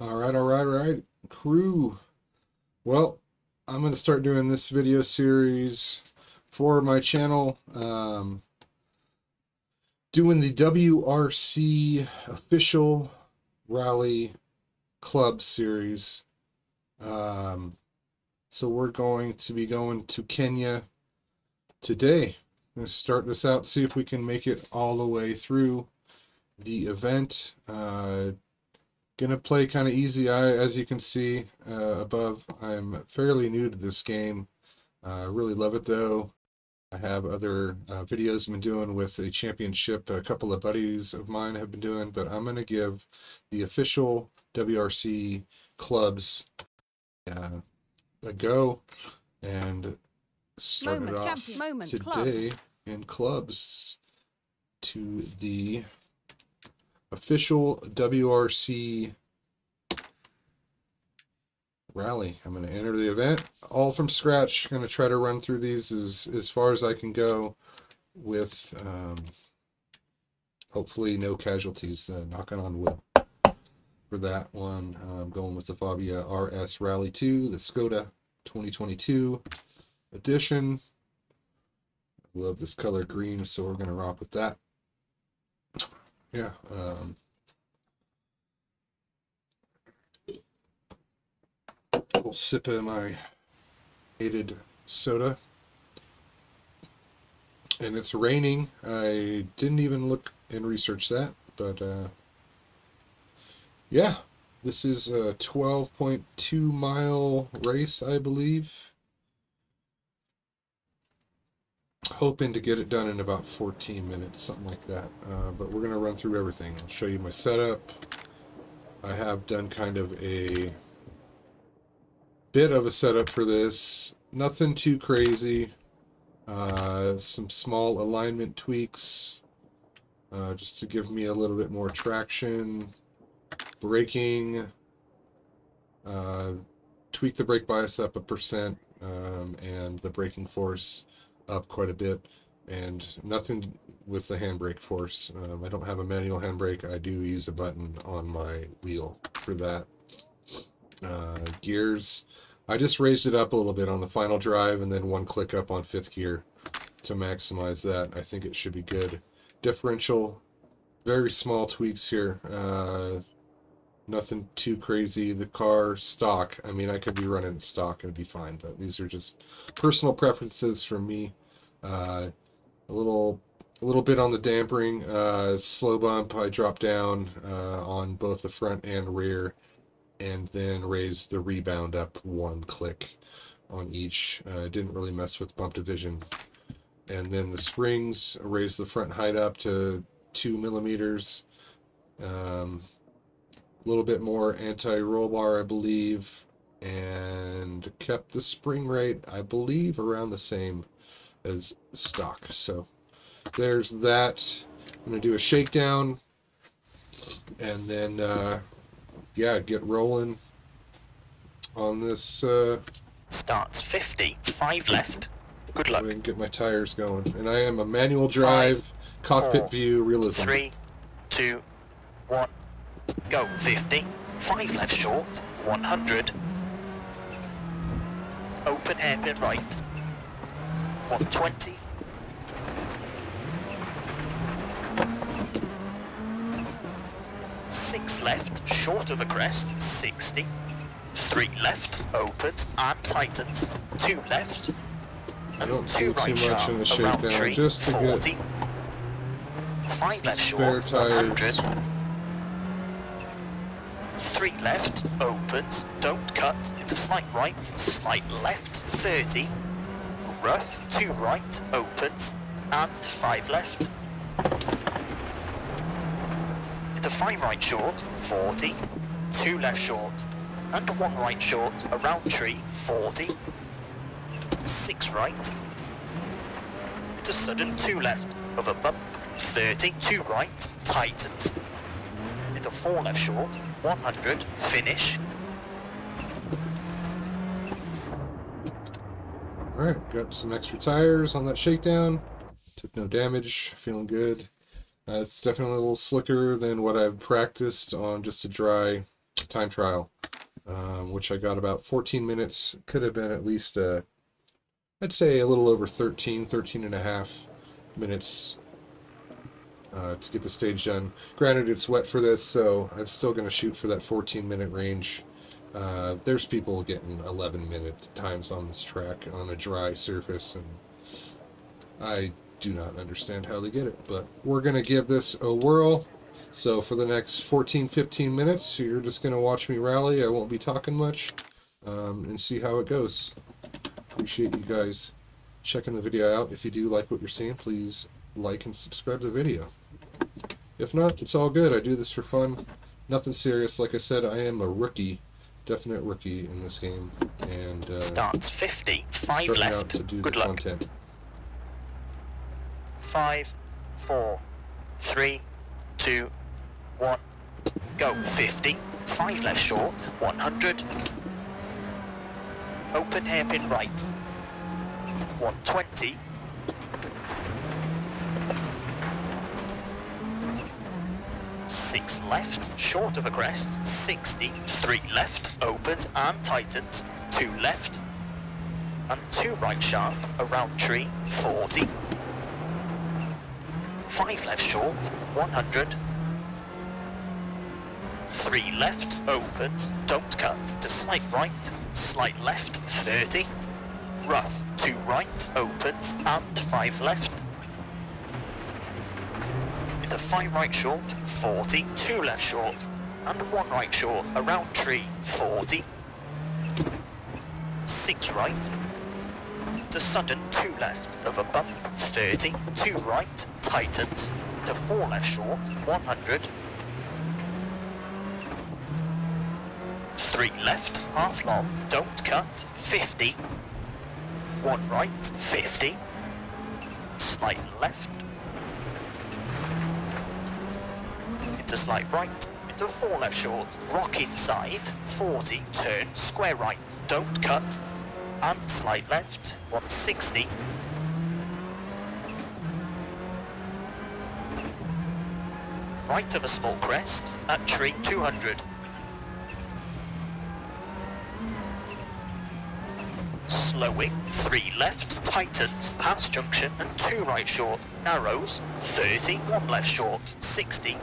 All right, all right, all right, crew. Well, I'm going to start doing this video series for my channel. Um, doing the WRC official rally club series. Um, so we're going to be going to Kenya today. I'm going to start this out, see if we can make it all the way through the event. Uh, gonna play kind of easy I, as you can see uh, above i'm fairly new to this game uh, really love it though i have other uh, videos i've been doing with a championship a couple of buddies of mine have been doing but i'm gonna give the official wrc clubs uh, a go and start Moment, it off champion. Moment, today clubs. in clubs to the official WRC rally. I'm going to enter the event all from scratch. going to try to run through these as, as far as I can go with um, hopefully no casualties, uh, knocking on wood. For that one, I'm going with the Fabia RS Rally 2, the Skoda 2022 edition. Love this color green, so we're going to rock with that yeah um. A little sip of my hated soda. And it's raining. I didn't even look and research that but uh yeah. This is a 12.2 mile race i believe hoping to get it done in about 14 minutes, something like that. Uh, but we're going to run through everything. I'll show you my setup. I have done kind of a bit of a setup for this. Nothing too crazy. Uh, some small alignment tweaks uh, just to give me a little bit more traction. Braking. Uh, tweak the brake bias up a percent um, and the braking force up quite a bit and nothing with the handbrake force. Um, I don't have a manual handbrake. I do use a button on my wheel for that. Uh, gears, I just raised it up a little bit on the final drive and then one click up on fifth gear to maximize that. I think it should be good. Differential, very small tweaks here. Uh, nothing too crazy. The car stock. I mean, I could be running stock and be fine, but these are just personal preferences for me. Uh, a little, a little bit on the dampering. Uh, slow bump. I drop down uh, on both the front and rear, and then raise the rebound up one click on each. Uh, didn't really mess with bump division. And then the springs raise the front height up to two millimeters. Um, a little bit more anti-roll bar, I believe, and kept the spring rate, I believe, around the same as stock. So there's that. I'm going to do a shakedown, and then, uh, yeah, get rolling on this, uh, Starts 50, 5 left. Good luck. and get my tires going. And I am a manual drive, cockpit four, view, realism. Three, two, one, go. 50, 5 left short, 100. Open hairpin right. 120. Six left, short of a crest, 60. Three left, opens and tightens. Two left, don't two right sharp, in the around tree, just to 40. get Five left short, 100. Tires. Three left, opens, don't cut, into slight right, slight left, 30. Rough, two right, opens, and five left. Into five right short, 40. Two left short, and one right short, around tree, 40. Six right. Into sudden, two left, of a bump, 30. Two right, tightens into four left short, 100, finish, Alright, got some extra tires on that shakedown. Took no damage, feeling good. Uh, it's definitely a little slicker than what I've practiced on just a dry time trial, um, which I got about 14 minutes. Could have been at least, uh, I'd say a little over 13, 13 and a half minutes uh, to get the stage done. Granted, it's wet for this, so I'm still going to shoot for that 14 minute range. Uh, there's people getting 11 minute times on this track on a dry surface, and I do not understand how they get it. But we're going to give this a whirl. So for the next 14, 15 minutes, you're just going to watch me rally. I won't be talking much um, and see how it goes. Appreciate you guys checking the video out. If you do like what you're seeing, please like and subscribe to the video. If not, it's all good. I do this for fun. Nothing serious. Like I said, I am a rookie, definite rookie in this game, and uh, Starts 50, 5 starting out left. to do Good luck. content. Five, four, three, two, one. Go 50, 5 left short, 100. Open hairpin right. 120. Six left, short of a crest, 60, three left, opens and tightens, two left, and two right sharp, around tree, 40, five left short, 100, three left, opens, don't cut, to slight right, slight left, 30, rough, two right, opens, and five left, into five right short, 40, two left short, and one right short, around tree, 40, six right, to sudden two left of a bump, 30, two right, tightens, to four left short, 100, three left, half long, don't cut, 50, one right, 50, slight left, into slight right, into four left short, rock inside, 40, turn, square right, don't cut, and slight left, 160. Right of a small crest, at tree 200. Slowing, 3 left, tightens, pass junction and 2 right short, narrows, 30, 1 left short, 60.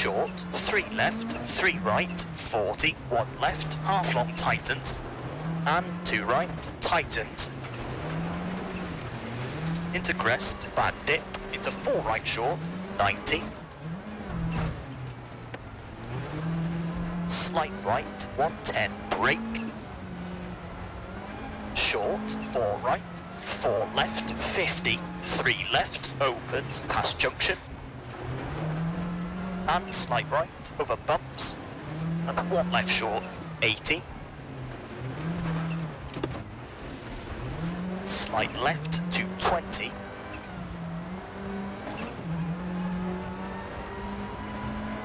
Short, 3 left, 3 right, 40, 1 left, half long tightens, and 2 right, tightens. Into crest, bad dip, into 4 right short, 90. Slight right, 110, brake. Short, 4 right, 4 left, 50, 3 left, opens, past junction, and slight right over bumps, and one left short, 80. Slight left to 20.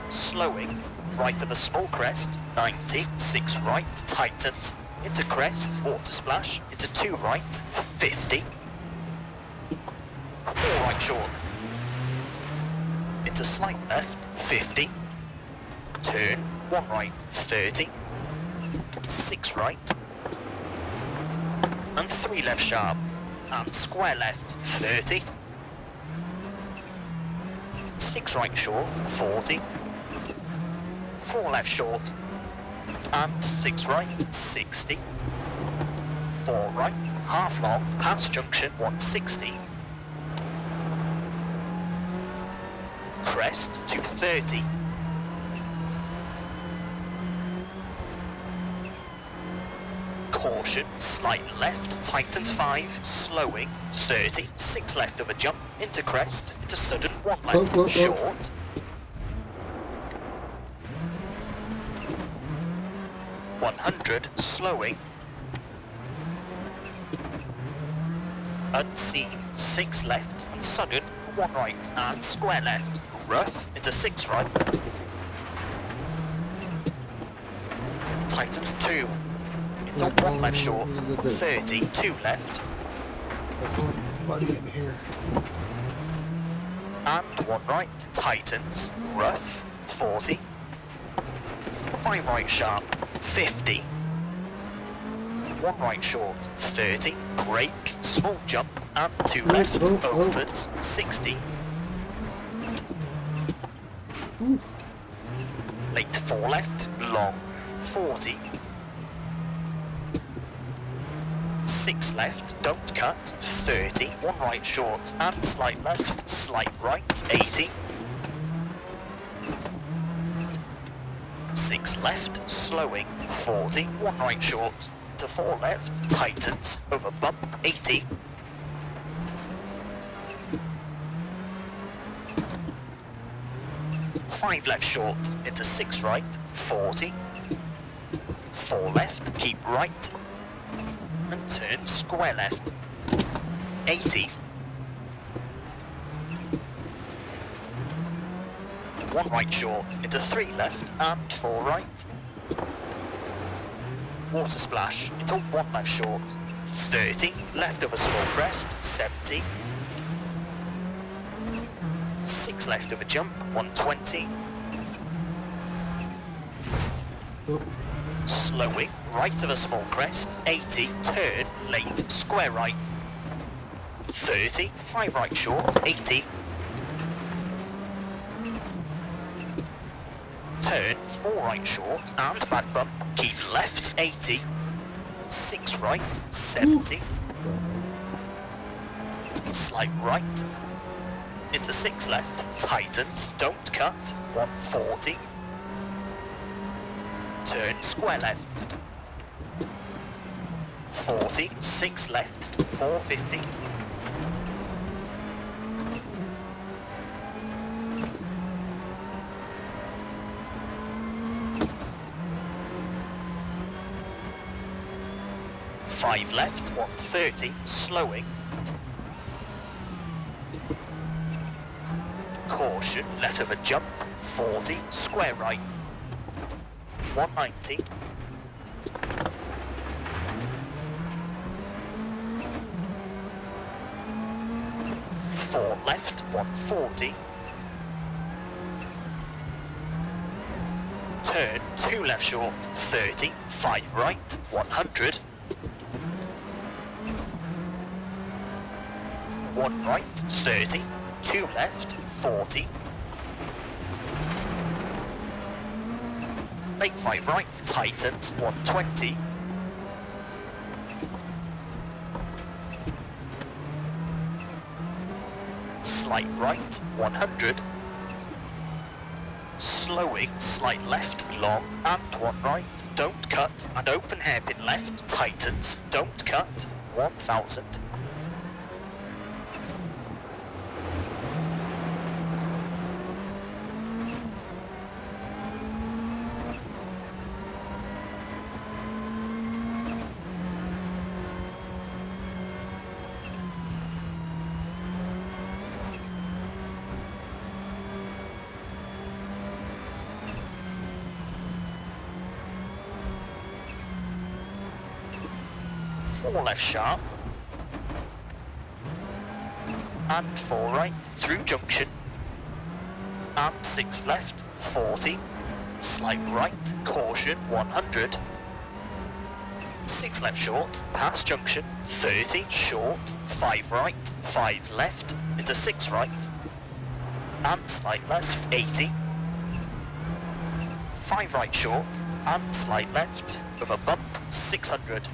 Slowing, right of a small crest, 90, 6 right, tightens, into crest, water splash, into 2 right, 50. 4 right short, into slight left, 50. Turn, 1 right, 30. 6 right. And 3 left sharp. And square left, 30. 6 right short, 40. 4 left short. And 6 right, 60. 4 right, half long, past junction, 160. Crest to 30. Caution, slight left, tightens 5, slowing, 30, 6 left of a jump, into crest, into sudden 1 left, short. One hundred, slowing. Unseen, six left, and sudden, one right, and square left. Rough It's a six right. tightens two. Into one left short. Thirty, two left. Buddy in here. and one right, tightens. rough, 40. Five right sharp, 50. One right short, 30. Brake, small jump, and two left, oh, oh. opens, 60. Late four left, long, 40. Six left, don't cut, 30. One right short, and slight left, slight right, 80. Six left, slowing, 40. One right short, to four left, tightens, over bump, 80. Five left short, into six right, 40. Four left, keep right, and turn square left. 80. One right short, into three left, and four right. Water splash, into one left short. 30, left of a small crest, 70. Left of a jump, 120. Oh, Slowing, right of a small crest, 80, turn, late, square right. 30, 5 right short, 80. Turn, 4 right short, and bad bump, keep left, 80. 6 right, 70. Slight right. Into 6 left, tightens, don't cut, 140 turn square left. 40, 6 left, 450. Five left, 130, slowing. Caution, left of a jump, 40, square right. 190. Four left, 140. Turn, two left short, 30. Five right, 100. One right, 30. Two left, 40. Make 5 right, tightens, 120. Slight right, 100. Slowing, slight left, long, and 1 right. Don't cut, and open hairpin left, tightens. don't cut, 1000. Four left sharp. And four right, through junction. And six left, 40. Slight right, caution, 100. Six left short, past junction, 30, short, five right, five left, into six right. And slight left, 80. Five right short, and slight left, with a bump, 600.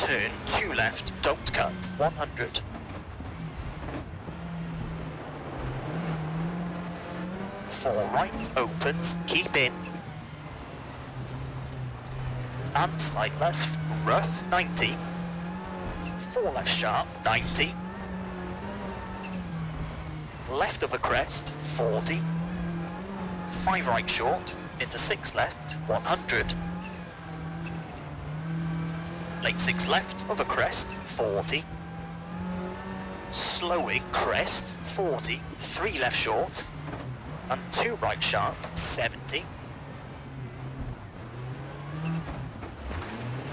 Turn two left, don't cut, 100. Four right, opens, keep in. And slide left, rough, 90. Four left sharp, 90. Left of a crest, 40. Five right short, into six left, 100. Late six left of a crest, 40. Slowing crest, 40. Three left short. and two right sharp, 70.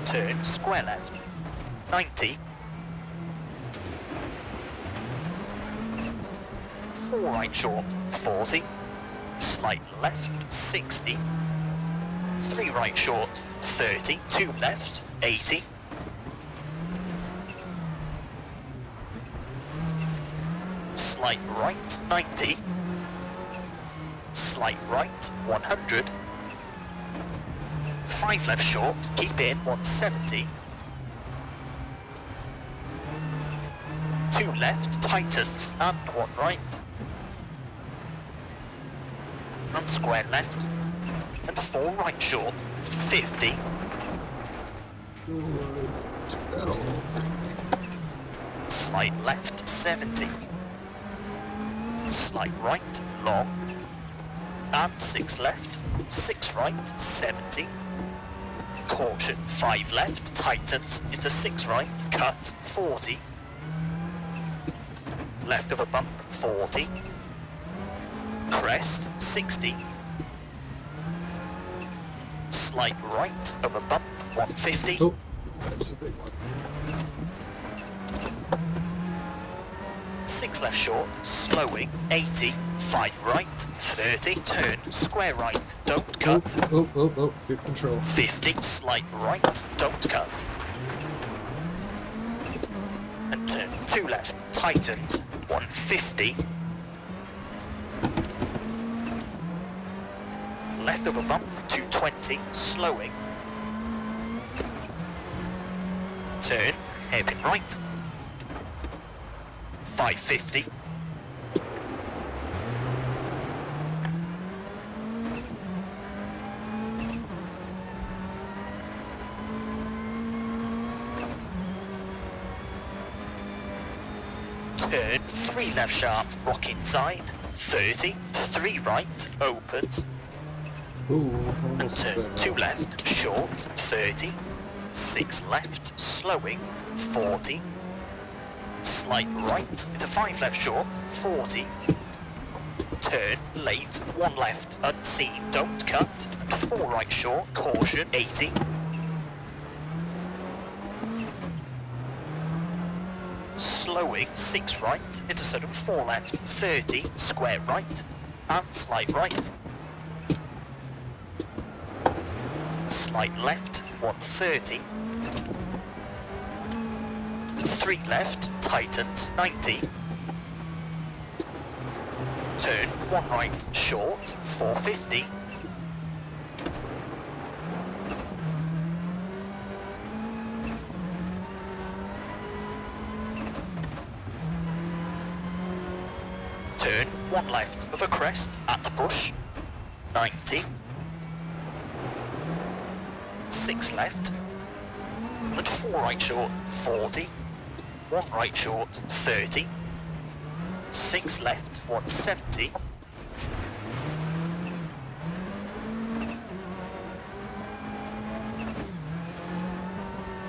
Turn square left, 90. Four right short, 40. Slight left, 60. Three right short, 30. Two left, 80. Slight right, 90. Slight right, 100. Five left short, keep in, 170. Two left, tightens, and one right. And square left. And four right short, 50. Slight left, 70. Slight right, long. And six left, six right, 70. Caution, five left, tightens into six right, cut, 40. Left of a bump, 40. Crest, 60. Slight right of a bump, 150. Oh, that's a big one. Six left short, slowing, 80, five right, 30, turn, square right, don't Oh, cut, oh, oh, oh, oh get control. 50, slight right, don't cut. And turn, two left, tightens, 150. Left of a bump, 220, slowing. Turn, hairpin right. 550. Turn, three left sharp, rock inside. 30, three right, opens. Ooh, And turn, two left, short, 30. Six left, slowing, 40. Slight right, into five left short, 40. Turn, late, one left, unseen, don't cut. And four right short, caution, 80. Slowing, six right, into sudden four left, 30, square right, and slight right. Slight left, 130. Three left, tightens, 90. Turn, one right, short, 450. Turn, one left of a crest at the bush, 90. Six left. And four right short, 40. One right short, 30. Six left, 170.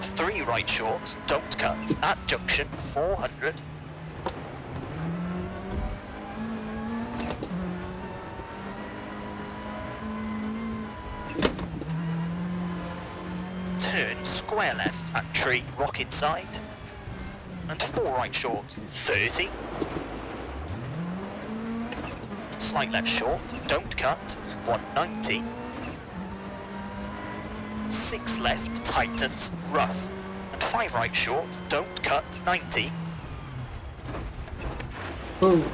Three right short, don't cut, at junction, 400. Turn square left at tree, rock inside. And four right short, 30. Slight left short, don't cut, 190. Six left, tightens, rough. And five right short, don't cut, 90. Oh.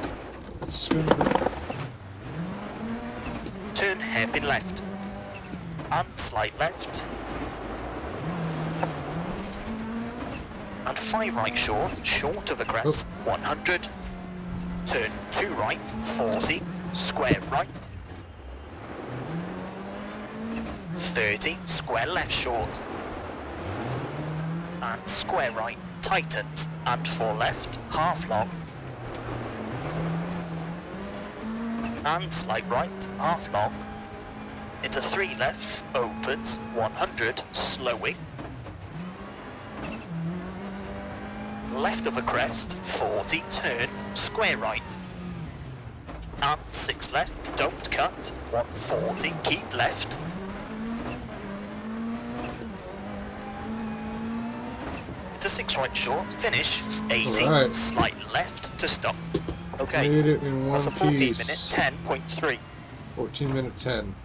Turn hairpin left. And slight left. And five right short, short of a crest, 100. Turn two right, 40. Square right. 30, square left short. And square right, tightens. And four left, half long. And slight right, half long. Into three left, opens, 100, slowing. Left of a crest, 40, turn, square right. and 6 left, don't cut, 140, keep left. Into 6 right short, finish, 80, Alright. slight left to stop. Okay, Made it in one that's a 14 piece. minute 10.3. 14 minute 10.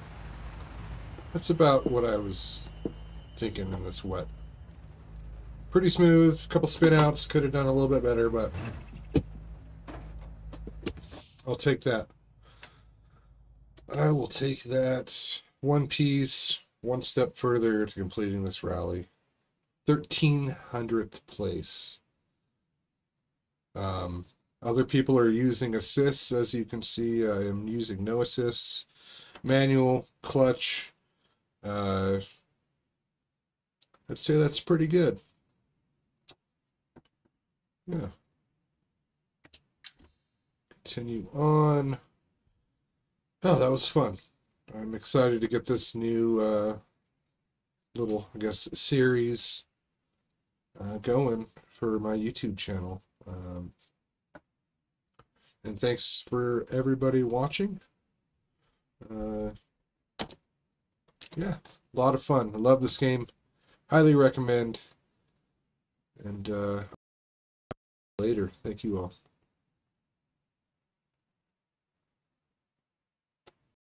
That's about what I was thinking in this wet. Pretty smooth, A couple spin outs, could have done a little bit better, but I'll take that. I will take that one piece, one step further to completing this rally. 1300th place. Um, other people are using assists, as you can see. I am using no assists. Manual, clutch. Uh, I'd say that's pretty good. Yeah. Continue on. Oh, that was fun. I'm excited to get this new uh, little, I guess, series uh, going for my YouTube channel. Um, and thanks for everybody watching. Uh, yeah, a lot of fun. I love this game. Highly recommend. And uh, later. Thank you all.